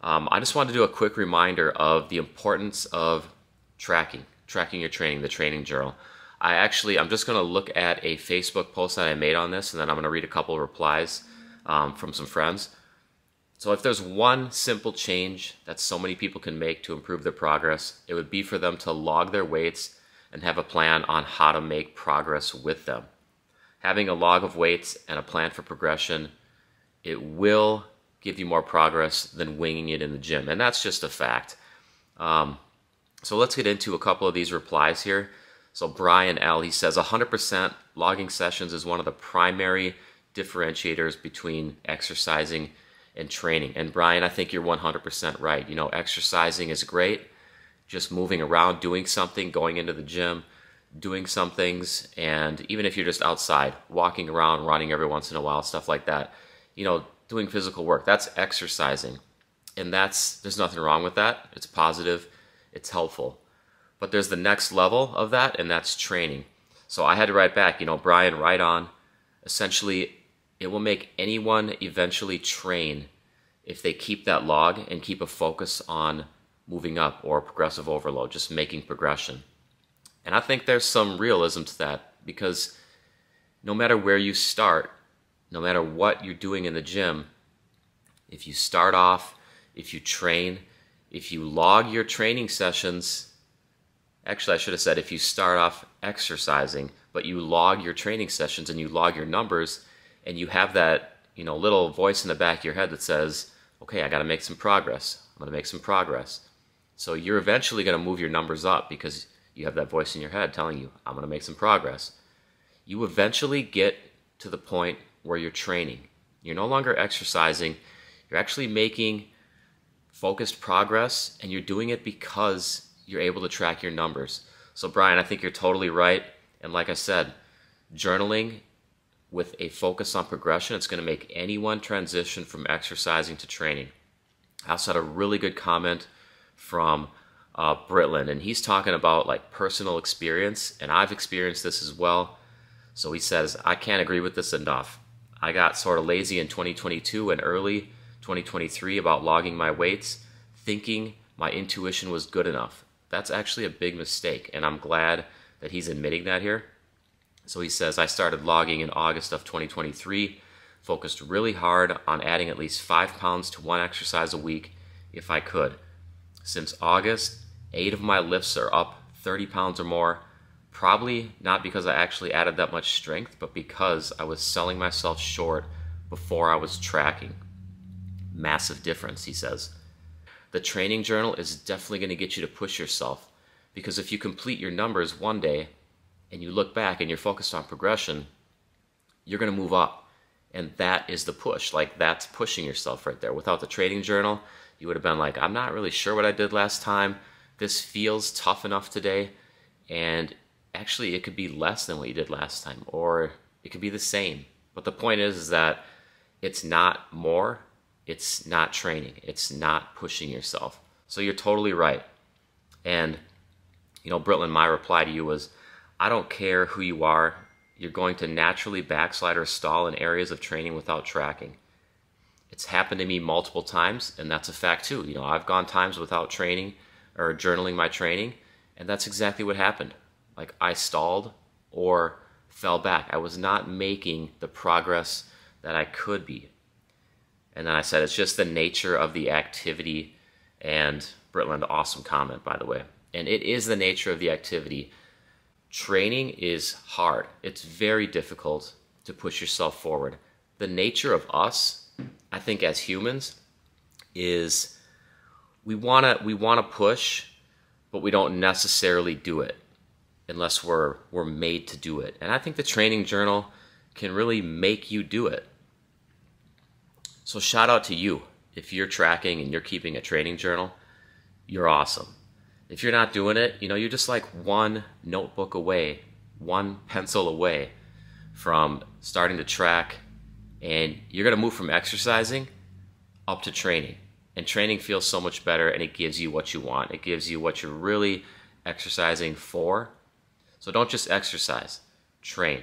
Um, I just wanted to do a quick reminder of the importance of tracking, tracking your training, the training journal. I actually, I'm just going to look at a Facebook post that I made on this, and then I'm going to read a couple of replies um, from some friends. So, if there's one simple change that so many people can make to improve their progress, it would be for them to log their weights and have a plan on how to make progress with them. Having a log of weights and a plan for progression, it will give you more progress than winging it in the gym. And that's just a fact. Um, so let's get into a couple of these replies here. So Brian L, he says 100% logging sessions is one of the primary differentiators between exercising and training. And Brian, I think you're 100% right. You know, exercising is great. Just moving around, doing something, going into the gym, doing some things, and even if you're just outside, walking around, running every once in a while, stuff like that, you know, doing physical work. That's exercising. And that's there's nothing wrong with that. It's positive, it's helpful. But there's the next level of that, and that's training. So I had to write back, you know, Brian, write on. Essentially, it will make anyone eventually train if they keep that log and keep a focus on moving up or progressive overload, just making progression. And I think there's some realism to that because no matter where you start, no matter what you're doing in the gym, if you start off, if you train, if you log your training sessions, actually, I should have said if you start off exercising, but you log your training sessions and you log your numbers, and you have that you know little voice in the back of your head that says, okay, I got to make some progress. I'm going to make some progress. So you're eventually going to move your numbers up because you have that voice in your head telling you, I'm going to make some progress. You eventually get to the point where you're training. You're no longer exercising, you're actually making focused progress, and you're doing it because you're able to track your numbers. So, Brian, I think you're totally right. And like I said, journaling with a focus on progression, it's going to make anyone transition from exercising to training. I also had a really good comment from uh, Britland, and he's talking about like personal experience, and I've experienced this as well. So he says, I can't agree with this enough. I got sort of lazy in 2022 and early 2023 about logging my weights, thinking my intuition was good enough. That's actually a big mistake, and I'm glad that he's admitting that here. So he says, I started logging in August of 2023, focused really hard on adding at least five pounds to one exercise a week if I could. Since August, eight of my lifts are up 30 pounds or more, Probably not because I actually added that much strength, but because I was selling myself short before I was tracking. Massive difference, he says. The training journal is definitely going to get you to push yourself because if you complete your numbers one day and you look back and you're focused on progression, you're going to move up. And that is the push. Like, that's pushing yourself right there. Without the training journal, you would have been like, I'm not really sure what I did last time. This feels tough enough today. And actually it could be less than what you did last time or it could be the same. But the point is, is that it's not more it's not training it's not pushing yourself. So you're totally right. And you know Britland my reply to you was I don't care who you are you're going to naturally backslide or stall in areas of training without tracking. It's happened to me multiple times and that's a fact too. You know I've gone times without training or journaling my training and that's exactly what happened like I stalled or fell back. I was not making the progress that I could be. And then I said, it's just the nature of the activity. And Britland, awesome comment, by the way. And it is the nature of the activity. Training is hard, it's very difficult to push yourself forward. The nature of us, I think, as humans, is we want to we want to push, but we don't necessarily do it unless we're we're made to do it. And I think the training journal can really make you do it. So shout out to you. If you're tracking and you're keeping a training journal, you're awesome. If you're not doing it, you know, you're just like one notebook away, one pencil away from starting to track and you're going to move from exercising up to training. And training feels so much better and it gives you what you want. It gives you what you're really exercising for so don't just exercise, train.